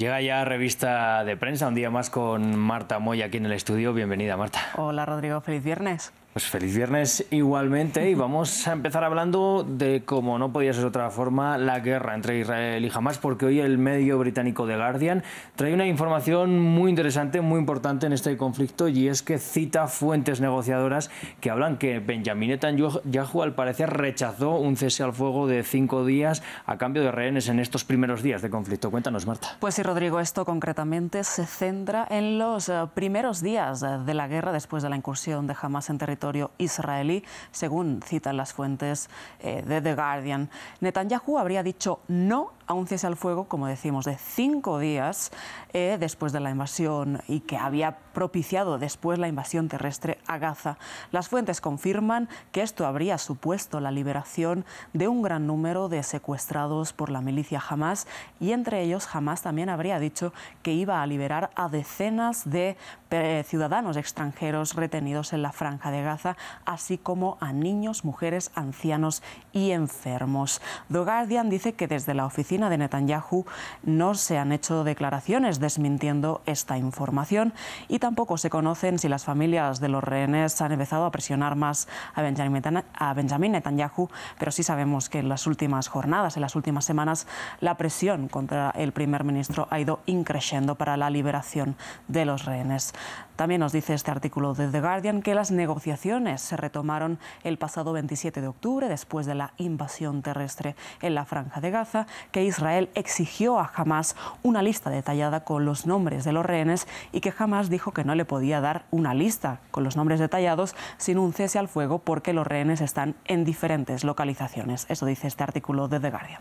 Llega ya revista de prensa, un día más con Marta Moya aquí en el estudio. Bienvenida, Marta. Hola, Rodrigo. Feliz viernes. Pues feliz viernes igualmente y vamos a empezar hablando de, como no podía ser de otra forma, la guerra entre Israel y Hamas, porque hoy el medio británico The Guardian trae una información muy interesante, muy importante en este conflicto y es que cita fuentes negociadoras que hablan que Benjamin Netanyahu al parecer rechazó un cese al fuego de cinco días a cambio de rehenes en estos primeros días de conflicto. Cuéntanos, Marta. Pues sí, Rodrigo, esto concretamente se centra en los eh, primeros días eh, de la guerra después de la incursión de Hamas en territorio israelí, según citan las fuentes eh, de The Guardian. Netanyahu habría dicho no a un cese al fuego, como decimos, de cinco días eh, después de la invasión y que había propiciado después la invasión terrestre a Gaza. Las fuentes confirman que esto habría supuesto la liberación de un gran número de secuestrados por la milicia Hamas y entre ellos Hamas también habría dicho que iba a liberar a decenas de eh, ciudadanos extranjeros retenidos en la franja de Gaza, así como a niños, mujeres, ancianos y enfermos. The Guardian dice que desde la oficina de Netanyahu no se han hecho declaraciones desmintiendo esta información y tampoco se conocen si las familias de los rehenes han empezado a presionar más a Benjamin Netanyahu, pero sí sabemos que en las últimas jornadas, en las últimas semanas, la presión contra el primer ministro ha ido increciendo para la liberación de los rehenes. También nos dice este artículo de The Guardian que las negociaciones se retomaron el pasado 27 de octubre después de la invasión terrestre en la franja de Gaza, que Israel exigió a Hamas una lista detallada con los nombres de los rehenes y que Hamas dijo que no le podía dar una lista con los nombres detallados sin un cese al fuego porque los rehenes están en diferentes localizaciones. Eso dice este artículo de The Guardian.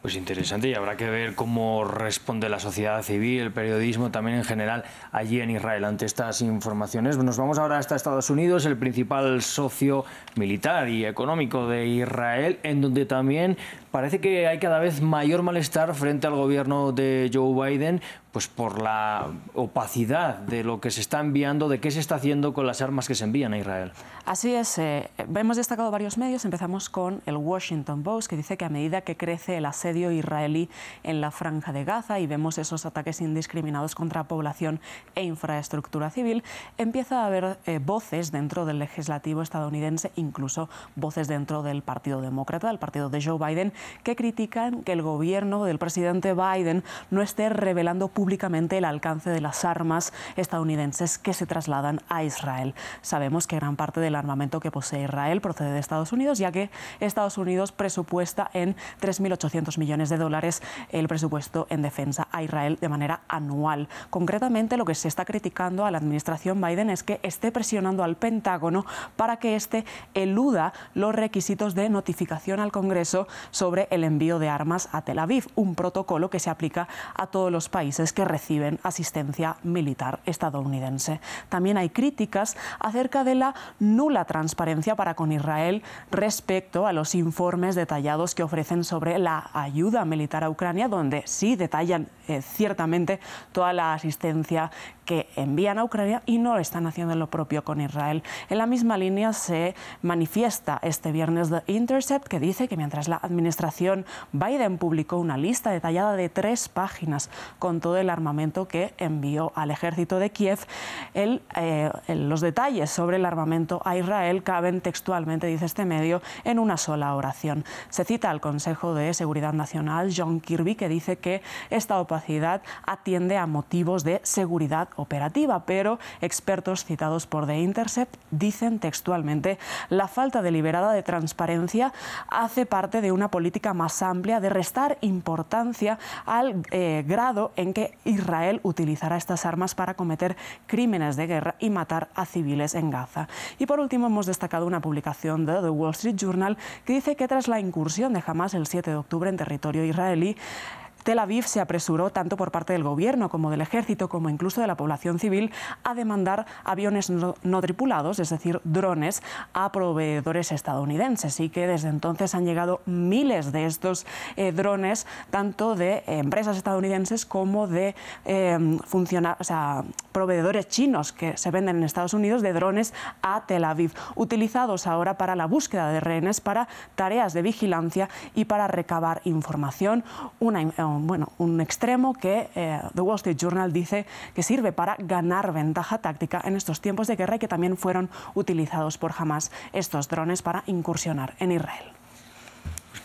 Pues interesante y habrá que ver cómo responde la sociedad civil, el periodismo también en general allí en Israel ante estas informaciones. Nos vamos ahora hasta Estados Unidos, el principal socio militar y económico de Israel, en donde también parece que hay cada vez mayor malestar frente al gobierno de Joe Biden pues por la opacidad de lo que se está enviando, de qué se está haciendo con las armas que se envían a Israel. Así es. Eh, hemos destacado varios medios. Empezamos con el Washington Post, que dice que a medida que crece el asedio israelí en la franja de Gaza y vemos esos ataques indiscriminados contra población e infraestructura civil, empieza a haber eh, voces dentro del legislativo estadounidense, incluso voces dentro del Partido Demócrata, del partido de Joe Biden, que critican que el gobierno del presidente Biden no esté revelando públicamente el alcance de las armas estadounidenses que se trasladan a Israel. Sabemos que gran parte del armamento que posee Israel procede de Estados Unidos, ya que Estados Unidos presupuesta en 3.800 millones de dólares el presupuesto en defensa a Israel de manera anual. Concretamente, lo que se está criticando a la administración Biden es que esté presionando al Pentágono para que éste eluda los requisitos de notificación al Congreso sobre el envío de armas a Tel Aviv, un protocolo que se aplica a todos los países que reciben asistencia militar estadounidense. También hay críticas acerca de la nula transparencia para con Israel respecto a los informes detallados que ofrecen sobre la ayuda militar a Ucrania, donde sí detallan eh, ciertamente toda la asistencia que envían a Ucrania y no están haciendo lo propio con Israel. En la misma línea se manifiesta este viernes The Intercept que dice que mientras la administración Biden publicó una lista detallada de tres páginas con todo el armamento que envió al ejército de Kiev, eh, los detalles sobre el armamento a Israel caben textualmente, dice este medio, en una sola oración. Se cita al Consejo de Seguridad Nacional, John Kirby, que dice que esta opacidad atiende a motivos de seguridad operativa, pero expertos citados por The Intercept dicen textualmente la falta deliberada de transparencia hace parte de una política más amplia de restar importancia al eh, grado en que Israel utilizará estas armas para cometer crímenes de guerra y matar a civiles en Gaza. Y por último hemos destacado una publicación de The Wall Street Journal que dice que tras la incursión de Hamas el 7 de octubre en territorio israelí, Tel Aviv se apresuró, tanto por parte del gobierno como del ejército, como incluso de la población civil, a demandar aviones no, tripulados, es decir, drones, a proveedores estadounidenses. Y que desde entonces han llegado miles de estos eh, drones, tanto de empresas estadounidenses como de eh, sea, proveedores chinos que se venden en Estados Unidos de drones a Tel Aviv, utilizados ahora para la búsqueda de rehenes, para tareas de vigilancia y para recabar información. Una, bueno, un extremo que eh, The Wall Street Journal dice que sirve para ganar ventaja táctica en estos tiempos de guerra y que también fueron utilizados por Hamas estos drones para incursionar en Israel.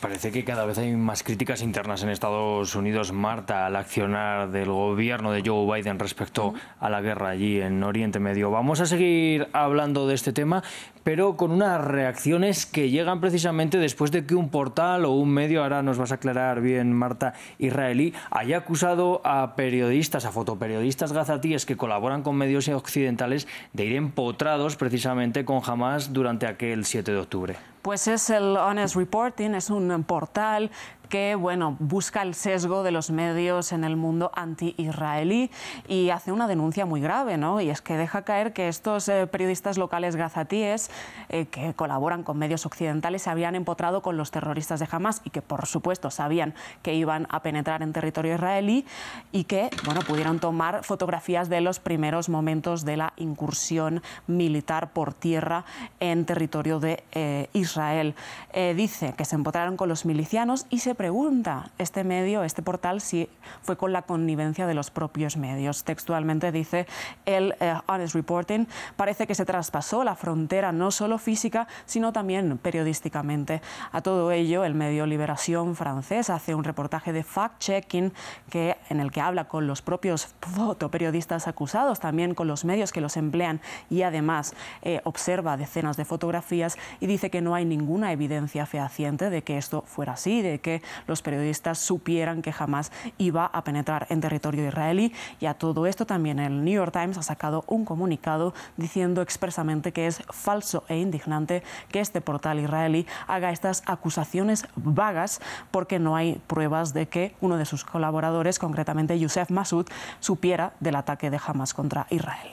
Parece que cada vez hay más críticas internas en Estados Unidos, Marta, al accionar del gobierno de Joe Biden respecto a la guerra allí en Oriente Medio. Vamos a seguir hablando de este tema, pero con unas reacciones que llegan precisamente después de que un portal o un medio, ahora nos vas a aclarar bien, Marta, israelí, haya acusado a periodistas, a fotoperiodistas gazatíes que colaboran con medios occidentales de ir empotrados precisamente con Hamas durante aquel 7 de octubre. Pues es el Honest Reporting, es un portal que bueno, busca el sesgo de los medios en el mundo anti-israelí y hace una denuncia muy grave, ¿no? Y es que deja caer que estos eh, periodistas locales gazatíes eh, que colaboran con medios occidentales se habían empotrado con los terroristas de Hamas y que por supuesto sabían que iban a penetrar en territorio israelí y que bueno, pudieron tomar fotografías de los primeros momentos de la incursión militar por tierra en territorio de eh, Israel. dice que se empotraron con los milicianos y se pregunta este medio, este portal, si fue con la connivencia de los propios medios. Textualmente dice el eh, Honest Reporting, parece que se traspasó la frontera no solo física, sino también periodísticamente. A todo ello, el medio Liberación francés hace un reportaje de fact-checking en el que habla con los propios fotoperiodistas acusados, también con los medios que los emplean y además eh, observa decenas de fotografías y dice que no hay ninguna evidencia fehaciente de que esto fuera así, de que los periodistas supieran que jamás iba a penetrar en territorio israelí. Y a todo esto también el New York Times ha sacado un comunicado diciendo expresamente que es falso e indignante que este portal israelí haga estas acusaciones vagas porque no hay pruebas de que uno de sus colaboradores, concretamente Youssef Massoud, supiera del ataque de Hamas contra Israel.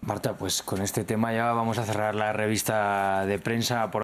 Marta, pues con este tema ya vamos a cerrar la revista de prensa. Por